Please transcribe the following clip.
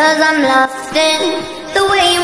Cause I'm lost in the way you.